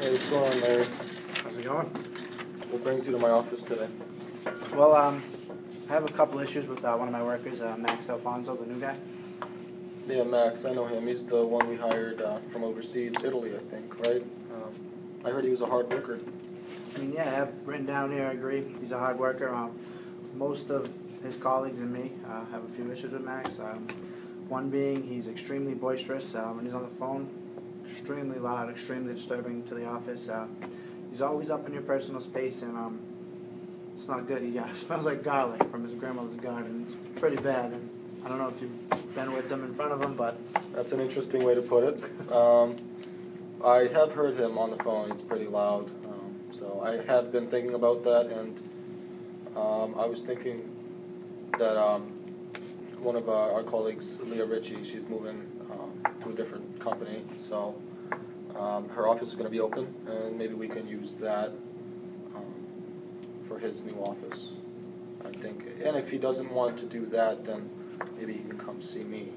Hey, what's going on, Larry? How's it going? What brings you to my office today? Well, um, I have a couple issues with uh, one of my workers, uh, Max Alfonso, the new guy. Yeah, Max, I know him. He's the one we hired uh, from overseas, Italy, I think, right? Um, I heard he was a hard worker. I mean, yeah, I have written down here, I agree. He's a hard worker. Um, most of his colleagues and me uh, have a few issues with Max. Um, one being he's extremely boisterous uh, when he's on the phone, extremely loud, extremely disturbing to the office. Uh, he's always up in your personal space, and um, it's not good. He uh, smells like garlic from his grandmother's garden. It's pretty bad. And I don't know if you've been with him in front of him, but That's an interesting way to put it. Um, I have heard him on the phone. He's pretty loud. Um, so I have been thinking about that, and um, I was thinking that um, one of our, our colleagues, Leah Ritchie, she's moving a different company. So um, her office is going to be open, and maybe we can use that um, for his new office. I think, and if he doesn't want to do that, then maybe he can come see me.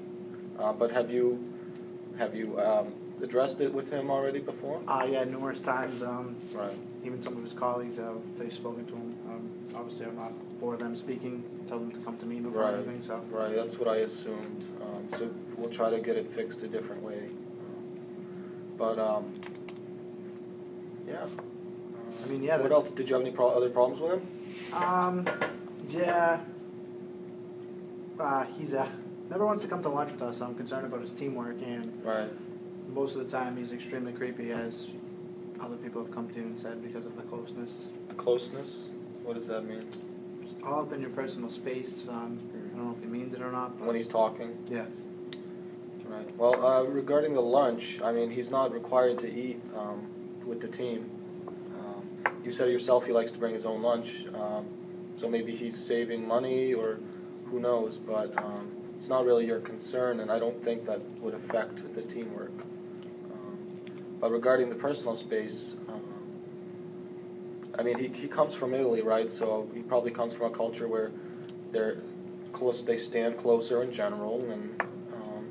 Uh, but have you have you um, addressed it with him already before? uh, yeah, numerous times. Um, Right. even some of his colleagues, uh, they've spoken to him. Um, obviously, I'm not for them speaking. Tell them to come to me before Right. anything. So Right. That's what I assumed. Um, so we'll try to get it fixed a different way. But um, yeah. I mean, yeah, What else? Did you have any pro- other problems with him? Um, yeah. Uh, he's uh, never wants to come to lunch with us. So I'm concerned about his teamwork, and Right. Most of the time he's extremely creepy, as other people have come to and said because of the closeness. The closeness. What does that mean? It's all up in your personal space. Um, I don't know if he means it or not. When he's talking. yeah. Right. Well, uh, regarding the lunch, I mean, he's not required to eat um, with the team. Um, you said yourself he likes to bring his own lunch, um, so maybe he's saving money or who knows, but um, it's not really your concern, and I don't think that would affect the teamwork. But regarding the personal space, um, I mean, he, he comes from Italy, right? So he probably comes from a culture where they're close, they stand closer in general, and um,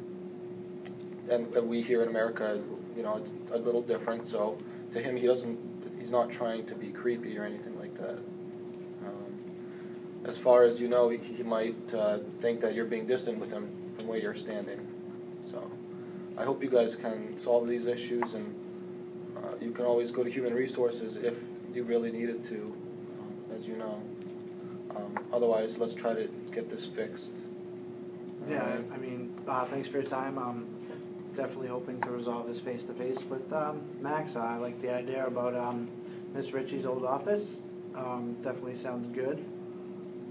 and, and we here in America, you know, it's a little different. So to him, he doesn't, he's not trying to be creepy or anything like that. Um, as far as you know, he, he might uh, think that you're being distant with him from where you're standing. So I hope you guys can solve these issues, and uh, you can always go to Human Resources if you really needed to, um, as you know. Um, otherwise, let's try to get this fixed. Yeah, Alright? I mean, uh, thanks for your time. Um, definitely hoping to resolve this face to face with um, Max. I like the idea about um, Miss Ritchie's old office. Um, definitely sounds good.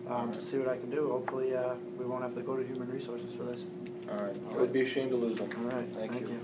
Um, Alright. see what I can do. Hopefully, uh, we won't have to go to Human Resources for this. All right. It would be a shame to lose them. All right. Thank you. you.